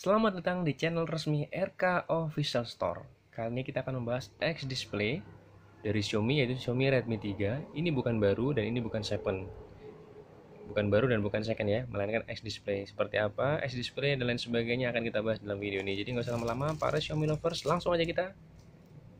Selamat datang di channel resmi RK Official Store. Kali ini kita akan membahas X display dari Xiaomi yaitu Xiaomi Redmi 3. Ini bukan baru dan ini bukan second. Bukan baru dan bukan second ya, melainkan X display. Seperti apa? X display dan lain sebagainya akan kita bahas dalam video ini. Jadi nggak usah lama-lama, para Xiaomi lovers langsung aja kita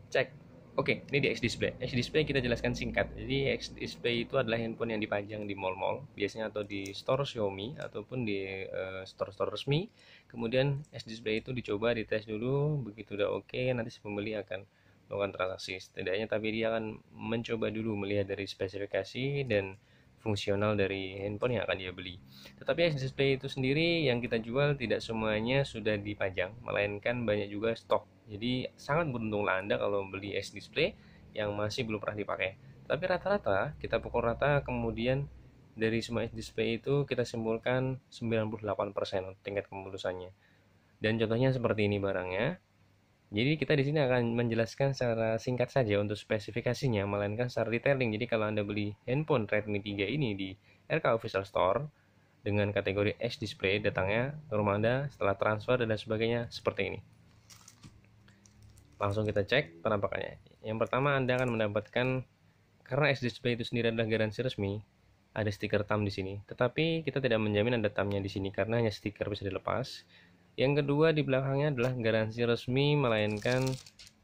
cek Oke, ini di X Display. X Display kita jelaskan singkat. Jadi X Display itu adalah handphone yang dipajang di mall-mall, biasanya atau di store Xiaomi ataupun di store store-store resmi. Kemudian X Display itu dicoba dites dulu, begitu udah oke, okay, nanti si pembeli akan melakukan transaksi. Setidaknya tapi dia akan mencoba dulu melihat dari spesifikasi dan fungsional dari handphone yang akan dia beli. Tetapi X Display itu sendiri yang kita jual tidak semuanya sudah dipajang, melainkan banyak juga stok jadi sangat beruntunglah Anda kalau beli S display yang masih belum pernah dipakai. Tapi rata-rata kita pukul rata kemudian dari semua S display itu kita simpulkan 98% tingkat kemulusannya. Dan contohnya seperti ini barangnya. Jadi kita di sini akan menjelaskan secara singkat saja untuk spesifikasinya, melainkan secara detailing. Jadi kalau Anda beli handphone Redmi 3 ini di RK Official Store dengan kategori X display datangnya ke rumah Anda setelah transfer dan sebagainya seperti ini langsung kita cek penampakannya. Yang pertama anda akan mendapatkan karena S display itu sendiri adalah garansi resmi ada stiker tam di sini. Tetapi kita tidak menjamin ada tamnya di sini karena hanya stiker bisa dilepas. Yang kedua di belakangnya adalah garansi resmi melainkan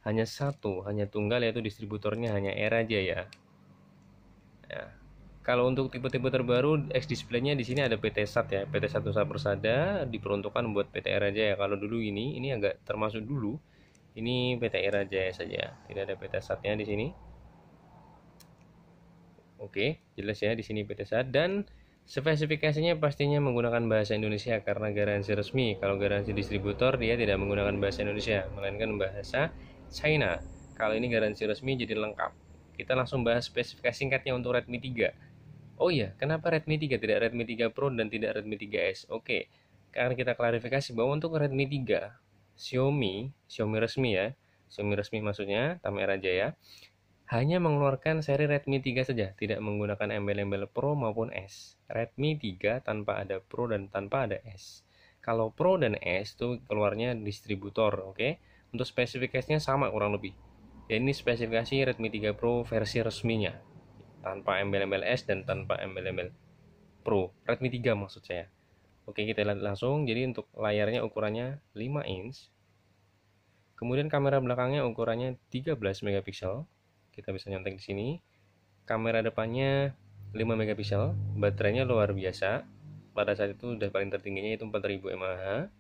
hanya satu hanya tunggal yaitu distributornya hanya R aja ya. Ya. Kalau untuk tipe-tipe terbaru X displaynya di sini ada PT SAT ya. PT Satu Persada diperuntukkan buat PT R aja ya. Kalau dulu ini ini agak termasuk dulu ini PT Era Jaya saja tidak ada PT SAT-nya di sini. Oke jelas ya di sini PT SAT. Dan spesifikasinya pastinya menggunakan bahasa Indonesia karena garansi resmi. Kalau garansi distributor dia tidak menggunakan bahasa Indonesia melainkan bahasa China. Kalau ini garansi resmi jadi lengkap. Kita langsung bahas spesifikasi singkatnya untuk Redmi 3 oh iya kenapa Redmi 3 tidak Redmi 3 Pro dan tidak Redmi 3S oke karena kita klarifikasi bahwa untuk Redmi 3 Xiaomi, Xiaomi resmi ya, Xiaomi resmi maksudnya, Tamera Jaya, hanya mengeluarkan seri Redmi 3 saja, tidak menggunakan embel-embel Pro maupun S. Redmi 3 tanpa ada Pro dan tanpa ada S. Kalau Pro dan S itu keluarnya distributor, oke? Okay? Untuk spesifikasinya sama kurang lebih. Dan ini spesifikasi Redmi 3 Pro versi resminya, tanpa embel-embel S dan tanpa embel-embel Pro. Redmi 3 maksud saya. Oke kita lihat langsung. Jadi untuk layarnya ukurannya 5 inch. Kemudian kamera belakangnya ukurannya 13 megapiksel. Kita bisa nyontek di sini. Kamera depannya 5 megapiksel. Baterainya luar biasa. Pada saat itu udah paling tertingginya itu 4000 mAh.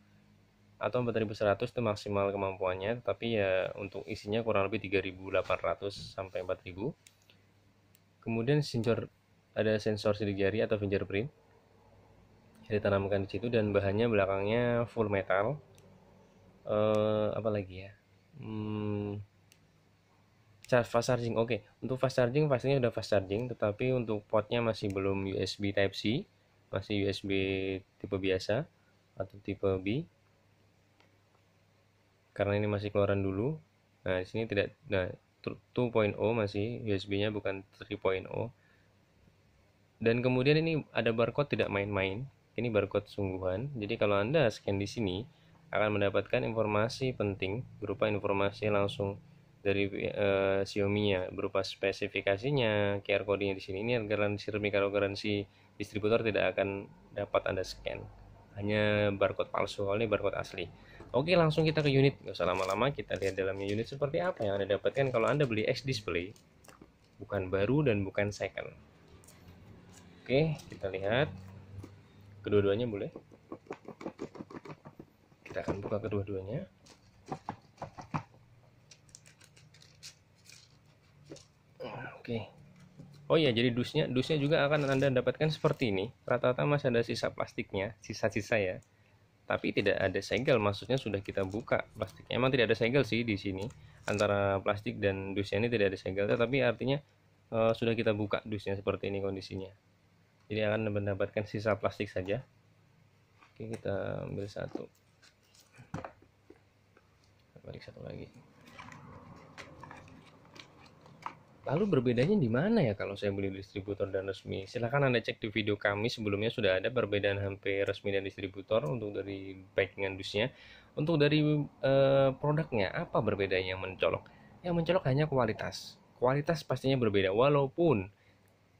Atau 4100 itu maksimal kemampuannya. Tapi ya untuk isinya kurang lebih 3800 sampai 4000 kemudian sensor ada sensor sidik jari atau fingerprint ditanamkan di situ dan bahannya belakangnya full metal. Uh, apa lagi ya? Hmm, fast charging oke. Okay. untuk fast charging pastinya sudah fast charging tetapi untuk portnya masih belum USB Type C masih USB tipe biasa atau tipe B. Karena ini masih keluaran dulu. Nah di sini tidak nah 2.0 masih USB nya bukan 3.0 dan kemudian ini ada barcode tidak main-main ini barcode sungguhan. Jadi kalau Anda scan di sini akan mendapatkan informasi penting berupa informasi langsung dari uh, Xiaomi-nya berupa spesifikasinya, QR code-nya di sini. Ini garansi resmi kalau garansi distributor tidak akan dapat Anda scan. Hanya barcode palsu, kalau ini barcode asli. Oke, langsung kita ke unit. Gak usah lama-lama, kita lihat dalamnya unit seperti apa yang Anda dapatkan kalau Anda beli X display. Bukan baru dan bukan second. Oke, kita lihat kedua-duanya boleh. Kita akan buka kedua-duanya. Oke. Oh iya jadi dusnya dusnya juga akan anda dapatkan seperti ini. Rata-rata masih ada sisa plastiknya sisa-sisa ya. Tapi tidak ada segel maksudnya sudah kita buka plastiknya. Emang tidak ada segel sih di sini antara plastik dan dusnya ini tidak ada segel. Tapi artinya uh, sudah kita buka dusnya seperti ini kondisinya jadi akan mendapatkan sisa plastik saja oke kita ambil satu balik satu lagi Lalu berbedanya di mana ya kalau saya beli distributor dan resmi? Silahkan Anda cek di video kami sebelumnya sudah ada perbedaan HP resmi dan distributor untuk dari packingan dusnya. Untuk dari eh, produknya, apa berbedanya yang mencolok? Yang mencolok hanya kualitas. Kualitas pastinya berbeda, walaupun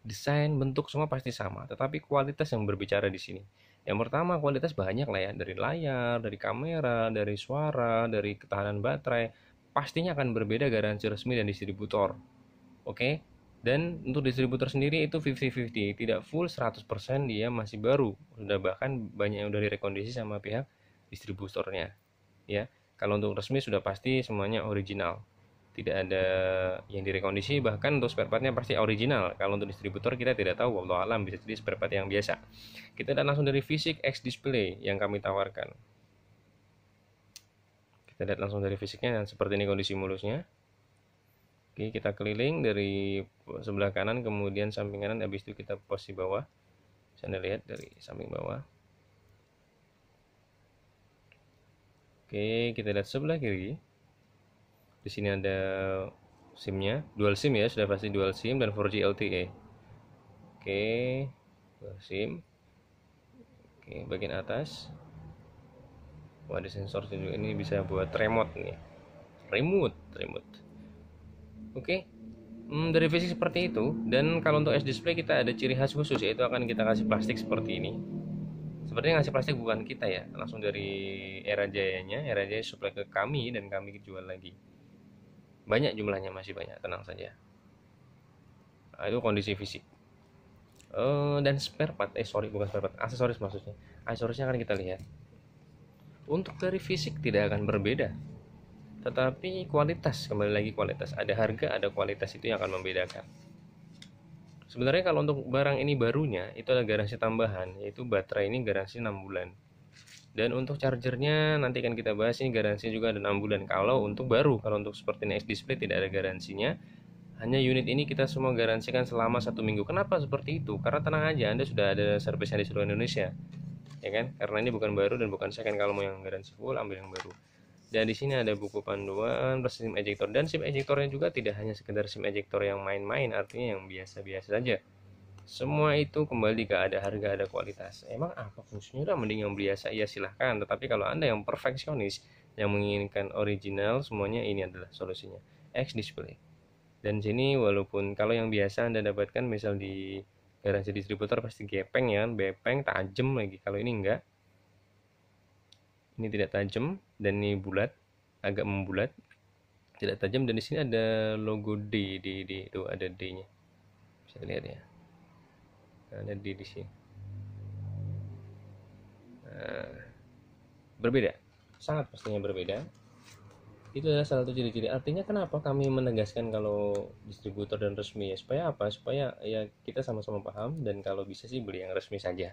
desain, bentuk semua pasti sama, tetapi kualitas yang berbicara di sini. Yang pertama kualitas banyak lah ya, dari layar, dari kamera, dari suara, dari ketahanan baterai, pastinya akan berbeda garansi resmi dan distributor. Oke? Okay? dan untuk distributor sendiri itu 50-50 tidak full 100% dia masih baru. Sudah bahkan banyak yang udah direkondisi sama pihak distributornya. Ya? Kalau untuk resmi sudah pasti semuanya original tidak ada yang direkondisi bahkan untuk spare partnya pasti original kalau untuk distributor kita tidak tahu Allah alam bisa jadi spare part yang biasa kita lihat langsung dari fisik X display yang kami tawarkan kita lihat langsung dari fisiknya dan seperti ini kondisi mulusnya Oke, kita keliling dari sebelah kanan kemudian samping kanan habis itu kita pos di bawah. Bisa Anda lihat dari samping bawah. Oke, kita lihat sebelah kiri. Di sini ada SIM-nya, dual SIM ya, sudah pasti dual SIM dan 4G LTE. Oke, dual SIM. Oke, bagian atas. Wah, ada sensor juga ini bisa buat remote nih. Remote, remote oke hmm, dari fisik seperti itu dan kalau untuk S display kita ada ciri khas khusus yaitu akan kita kasih plastik seperti ini sepertinya ngasih plastik bukan kita ya langsung dari era jayanya era jaya supply ke kami dan kami jual lagi banyak jumlahnya masih banyak. Tenang saja. Nah, itu kondisi fisik. Uh, dan spare part. Eh sorry bukan spare part. Aksesoris maksudnya. Aksesorisnya akan kita lihat. Untuk dari fisik tidak akan berbeda. Tetapi kualitas kembali lagi kualitas. Ada harga ada kualitas itu yang akan membedakan. Sebenarnya kalau untuk barang ini barunya itu ada garansi tambahan yaitu baterai ini garansi 6 bulan dan untuk chargernya nanti akan kita bahas ini garansi juga ada 6 bulan. Kalau untuk baru kalau untuk seperti next display tidak ada garansinya. Hanya unit ini kita semua garansikan selama satu minggu. Kenapa seperti itu? Karena tenang aja anda sudah ada servisnya di seluruh Indonesia ya kan? Karena ini bukan baru dan bukan second. Kalau mau yang garansi full ambil yang baru. Dan di sini ada buku panduan plus SIM ejector dan SIM ejectornya juga tidak hanya sekedar SIM ejector yang main-main artinya yang biasa-biasa saja semua itu kembali ke ada harga ada kualitas. Emang apa fungsinya? Udah mending yang biasa ya silahkan. Tetapi kalau anda yang perfeksionis yang menginginkan original semuanya ini adalah solusinya. X display. Dan sini walaupun kalau yang biasa anda dapatkan misal di garansi distributor pasti gepeng ya bepeng tajam lagi. Kalau ini enggak ini tidak tajam dan ini bulat agak membulat tidak tajam. Dan di sini ada logo D di di itu ada D nya bisa lihat ya ada D di sini. Nah, berbeda. Sangat pastinya berbeda. Itu adalah salah satu ciri-ciri. Artinya kenapa kami menegaskan kalau distributor dan resmi? Ya supaya apa? Supaya ya kita sama-sama paham dan kalau bisa sih beli yang resmi saja.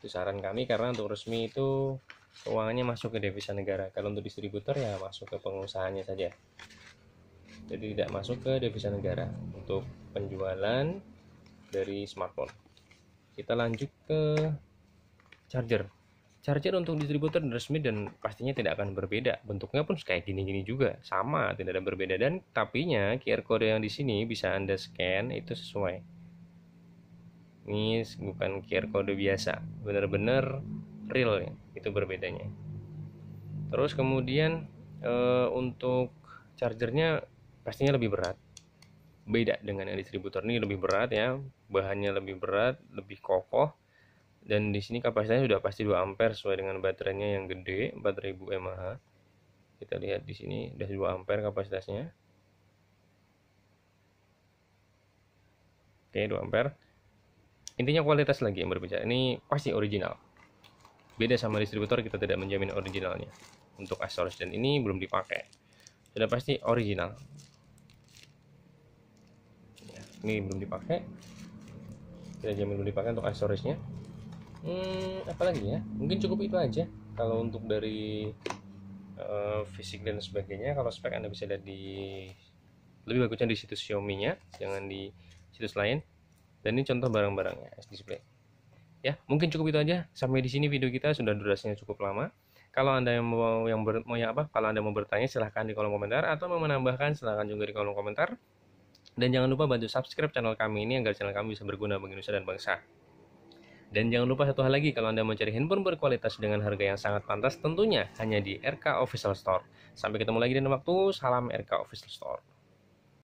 Itu saran kami karena untuk resmi itu keuangannya masuk ke devisa negara. Kalau untuk distributor ya masuk ke pengusahanya saja. Jadi tidak masuk ke devisa negara. Untuk penjualan dari smartphone kita lanjut ke charger. Charger untuk distributor resmi dan pastinya tidak akan berbeda. Bentuknya pun kayak gini-gini juga. Sama tidak ada berbeda. Dan tapinya QR code yang di sini bisa anda scan itu sesuai. Ini bukan QR code biasa. Benar-benar real ya itu berbedanya. Terus kemudian e, untuk chargernya pastinya lebih berat beda dengan yang distributor. Ini lebih berat ya bahannya lebih berat lebih kokoh dan di sini kapasitasnya sudah pasti 2 ampere sesuai dengan baterainya yang gede 4000 mAh. Kita lihat di sini sudah 2 ampere kapasitasnya. Oke 2 ampere. Intinya kualitas lagi yang berbicara. Ini pasti original. Beda sama distributor kita tidak menjamin originalnya untuk aksesoris dan ini belum dipakai. Sudah pasti original ini belum dipakai. Kita jamin belum dipakai untuk aksesorisnya hmm, apalagi ya? Mungkin cukup itu aja. Kalau untuk dari uh, fisik dan sebagainya kalau spek anda bisa lihat di lebih bagusnya di situs Xiaomi nya jangan di situs lain. Dan ini contoh barang-barangnya S display. Ya mungkin cukup itu aja. Sampai di sini video kita sudah durasinya cukup lama. Kalau anda yang mau yang ber, mau yang apa kalau anda mau bertanya silahkan di kolom komentar. Atau mau menambahkan silahkan juga di kolom komentar Dan jangan lupa bantu subscribe channel kami ini agar channel kami bisa berguna bagi Indonesia dan bangsa. Dan jangan lupa satu hal lagi, kalau Anda mencari handphone berkualitas dengan harga yang sangat pantas, tentunya hanya di RK Official Store. Sampai ketemu lagi di waktu, salam RK Official Store.